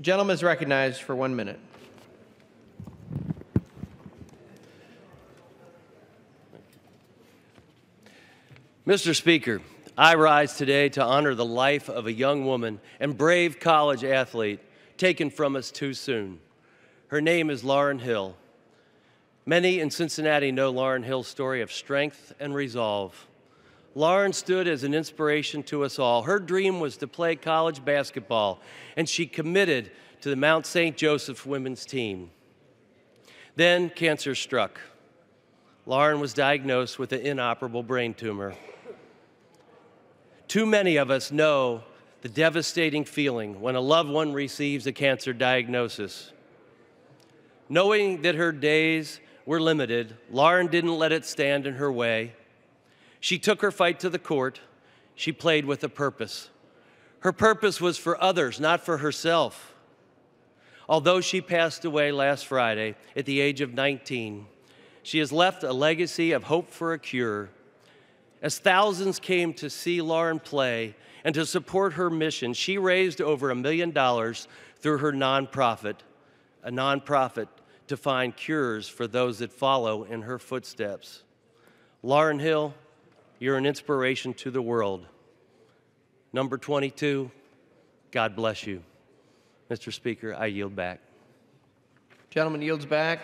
The gentleman is recognized for one minute. Mr. Speaker, I rise today to honor the life of a young woman and brave college athlete taken from us too soon. Her name is Lauren Hill. Many in Cincinnati know Lauren Hill's story of strength and resolve. Lauren stood as an inspiration to us all. Her dream was to play college basketball, and she committed to the Mount St. Joseph women's team. Then cancer struck. Lauren was diagnosed with an inoperable brain tumor. Too many of us know the devastating feeling when a loved one receives a cancer diagnosis. Knowing that her days were limited, Lauren didn't let it stand in her way. She took her fight to the court. She played with a purpose. Her purpose was for others, not for herself. Although she passed away last Friday at the age of 19, she has left a legacy of hope for a cure. As thousands came to see Lauren play and to support her mission, she raised over a million dollars through her nonprofit, a nonprofit to find cures for those that follow in her footsteps. Lauren Hill, you're an inspiration to the world. Number 22, God bless you. Mr. Speaker, I yield back. Gentleman yields back.